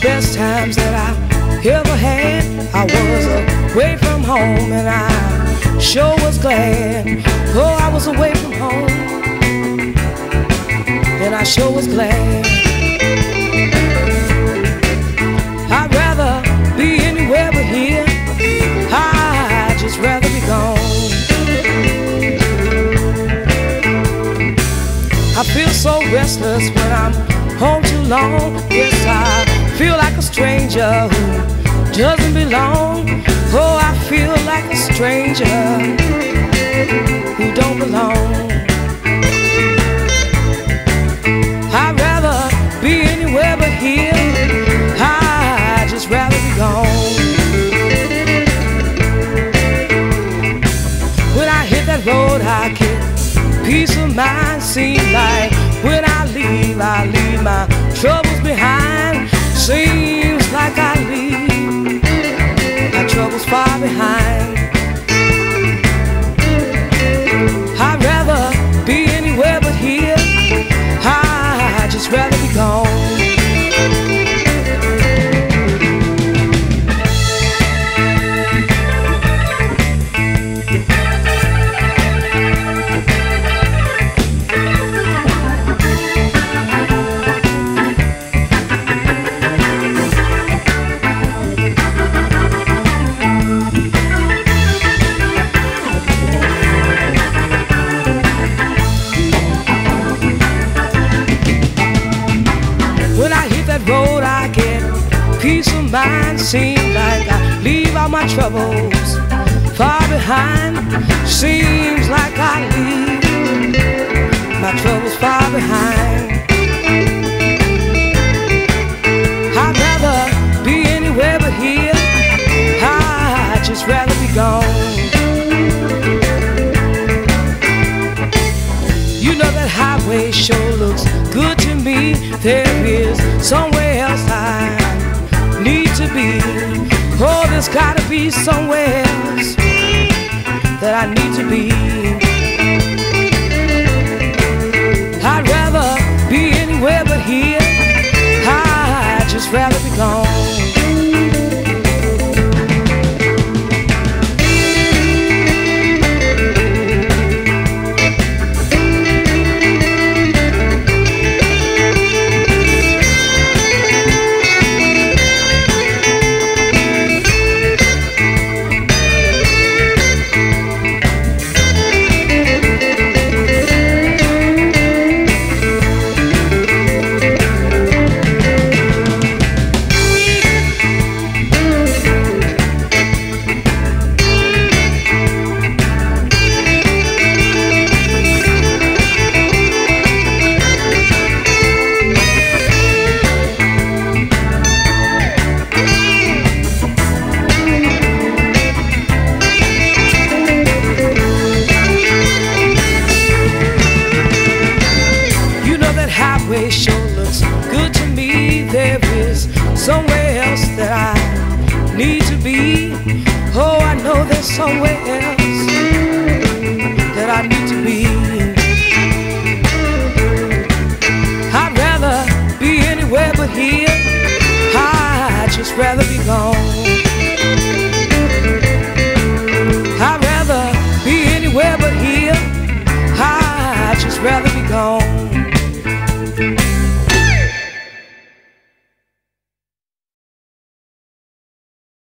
I ever had, I was away from home and I sure was glad. Oh, I was away from home and I sure was glad. I'd rather be anywhere but here. I'd just rather be gone. I feel so restless when I'm home too long. Yes, I feel like a stranger who doesn't belong. Oh, I feel like a stranger who don't belong. I'd rather be anywhere but here. I'd just rather be gone. When I hit that road, I get peace of mind. Seems like Seems like I leave all my troubles far behind. Seems like I leave my troubles far behind. I'd rather be anywhere but here. I'd just rather be gone. You know that highway sure looks good to me. There be. Oh, there's gotta be somewhere else that I need to be. Somewhere else that I need to be. Oh, I know there's somewhere else that I need to be. I'd rather be anywhere but here. I'd just rather be gone.